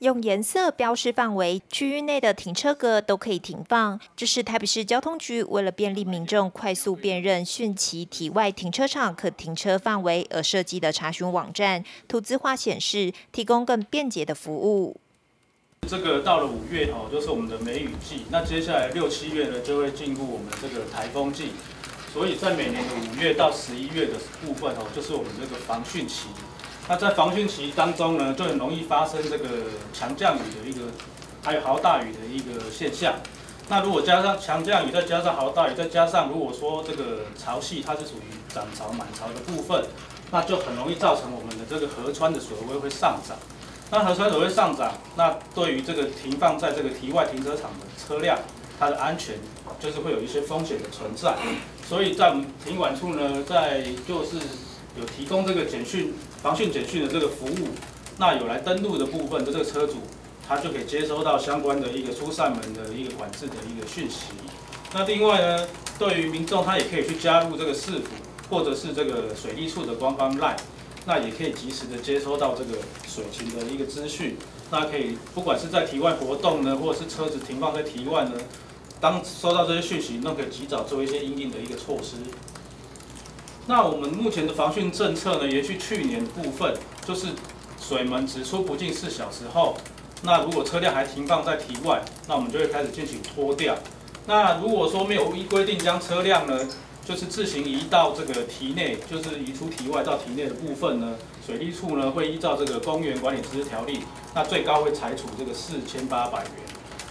用颜色标示范围，区域内的停车格都可以停放。这是台北市交通局为了便利民众快速辨认汛期体外停车场可停车范围而设计的查询网站。图资化显示，提供更便捷的服务。这个到了五月哦，就是我们的梅雨季。那接下来六七月呢，就会进入我们这个台风季。所以在每年的五月到十一月的部分哦，就是我们这个防汛期。那在防汛期当中呢，就很容易发生这个强降雨的一个，还有豪大雨的一个现象。那如果加上强降雨，再加上豪大雨，再加上如果说这个潮汐它是属于涨潮满潮的部分，那就很容易造成我们的这个河川的水位会上涨。那河川水位上涨，那对于这个停放在这个堤外停车场的车辆，它的安全就是会有一些风险的存在。所以在我们停管处呢，在就是。有提供这个简讯防汛简讯的这个服务，那有来登录的部分的这个车主，他就可以接收到相关的一个出扇门的一个管制的一个讯息。那另外呢，对于民众他也可以去加入这个市府或者是这个水利处的官方 LINE，那也可以及时的接收到这个水情的一个资讯。那可以不管是在堤外活动呢，或者是车子停放在堤外呢，当收到这些讯息，那可以及早做一些应应的一个措施。那我们目前的防汛政策呢，延续去年部分，就是水门只出不进四小时后，那如果车辆还停放在堤外，那我们就会开始进行拖吊。那如果说没有依规定将车辆呢，就是自行移到这个堤内，就是移出堤外到堤内的部分呢，水利处呢会依照这个公园管理实施条例，那最高会裁处这个四千八百元。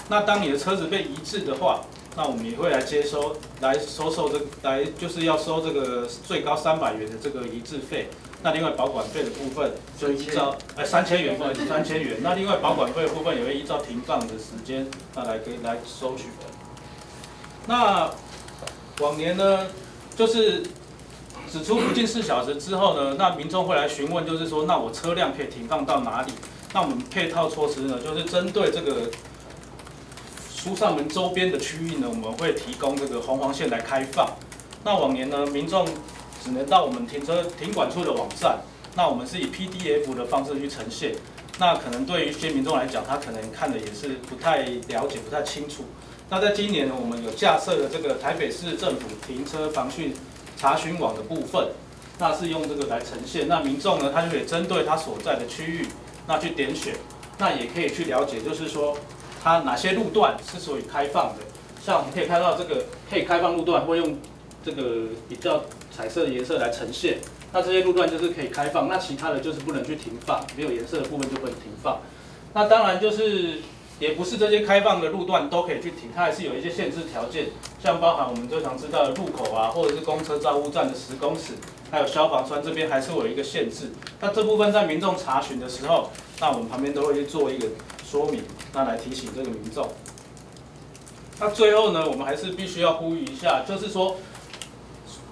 那当你的车子被移置的话，那我们也会来接收，来收受这来就是要收这个最高三百元的这个移置费。那另外保管费的部分就依照哎三千元，三千元。那另外保管费的部分也会依照停放的时间，那来给来收取的。那往年呢，就是只出不进四小时之后呢，那民众会来询问，就是说那我车辆可以停放到哪里？那我们配套措施呢，就是针对这个。出上门周边的区域呢，我们会提供这个红黄线来开放。那往年呢，民众只能到我们停车停管处的网站，那我们是以 PDF 的方式去呈现。那可能对于一些民众来讲，他可能看的也是不太了解、不太清楚。那在今年呢，我们有架设了这个台北市政府停车防汛查询网的部分，那是用这个来呈现。那民众呢，他就可以针对他所在的区域，那去点选，那也可以去了解，就是说。它哪些路段是属于开放的？像我们可以看到这个可以开放路段，会用这个比较彩色的颜色来呈现。那这些路段就是可以开放，那其他的就是不能去停放，没有颜色的部分就不能停放。那当然就是也不是这些开放的路段都可以去停，它还是有一些限制条件，像包含我们最常知道的路口啊，或者是公车招呼站的十公尺，还有消防栓这边还是有一个限制。那这部分在民众查询的时候，那我们旁边都会去做一个。说明，那来提醒这个民众。那最后呢，我们还是必须要呼吁一下，就是说，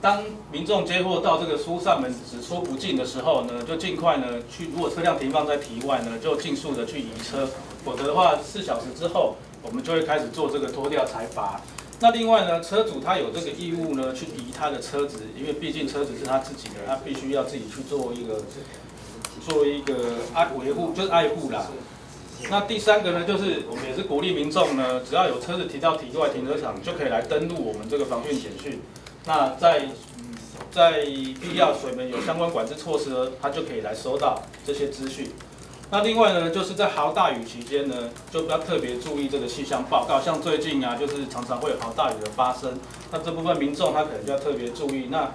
当民众接获到这个疏散门只出不进的时候呢，就尽快呢去，如果车辆停放在堤外呢，就尽速的去移车，否则的话，四小时之后，我们就会开始做这个拖吊裁罚。那另外呢，车主他有这个义务呢，去移他的车子，因为毕竟车子是他自己的，他必须要自己去做一个，做一个爱维护，就是爱护啦。那第三个呢，就是我们也是鼓励民众呢，只要有车子停到体外停车场，就可以来登录我们这个防汛简讯。那在在必要水门有相关管制措施呢，他就可以来收到这些资讯。那另外呢，就是在豪大雨期间呢，就不要特别注意这个气象报告。像最近啊，就是常常会有豪大雨的发生，那这部分民众他可能就要特别注意。那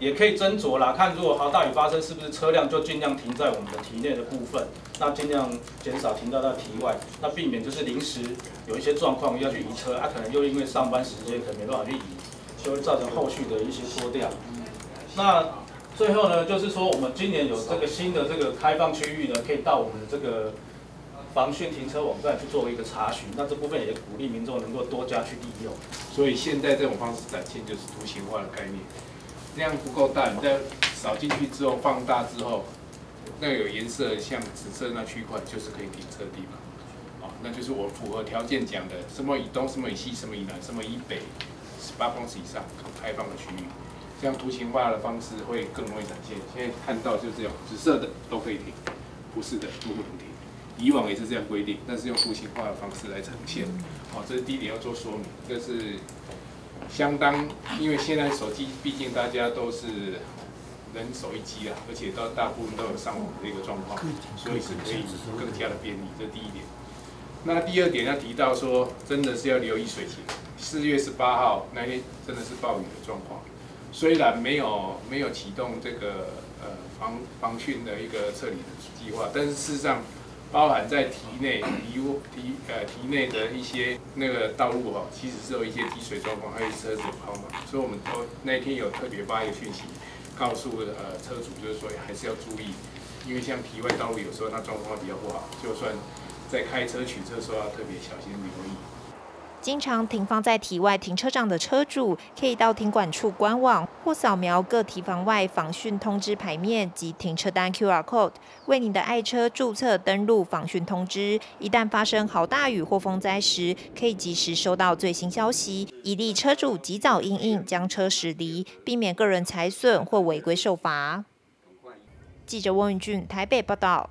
也可以斟酌啦，看如果好大雨发生，是不是车辆就尽量停在我们的体内的部分，那尽量减少停到到体外，那避免就是临时有一些状况要去移车，啊，可能又因为上班时间可能没办法去移，就会造成后续的一些拖掉。那最后呢，就是说我们今年有这个新的这个开放区域呢，可以到我们的这个防汛停车网站去做一个查询，那这部分也鼓励民众能够多加去利用。所以现在这种方式展现就是图形化的概念。量不够大，你再扫进去之后放大之后，那有颜色像紫色那区块就是可以停车的地方，啊，那就是我符合条件讲的，什么以东，什么以西，什么以南，什么以北，十八公尺以上开放的区域，这样图形化的方式会更容易展现。现在看到就这样，紫色的都可以停，不是的都不能停，以往也是这样规定，但是用图形化的方式来呈现。好，这是第一点要做说明，这是相当，因为现在手机毕竟大家都是人手一机啊，而且到大部分都有上网的一个状况，所以是可以更加的便利。这第一点。那第二点要提到说，真的是要留意水情。四月十八号那天真的是暴雨的状况，虽然没有没有启动这个呃防防汛的一个撤离的计划，但是事实上包含在体内体体呃体内的一些那个道路哈，其实是有一些积水状况，还有车子抛锚，所以我们都那天有特别发一个讯息，告诉呃车主就是说还是要注意，因为像体外道路有时候它状况比较不好，就算。在开车取车的时候要特别小心留意。经常停放在体外停车场的车主，可以到停管处官网或扫描各提房外防汛通知牌面及停车单 QR code，为你的爱车注册登录防汛通知。一旦发生好大雨或风灾时，可以及时收到最新消息，以利车主及早应应将车驶离，避免个人财损或违规受罚。记者翁云俊台北报道。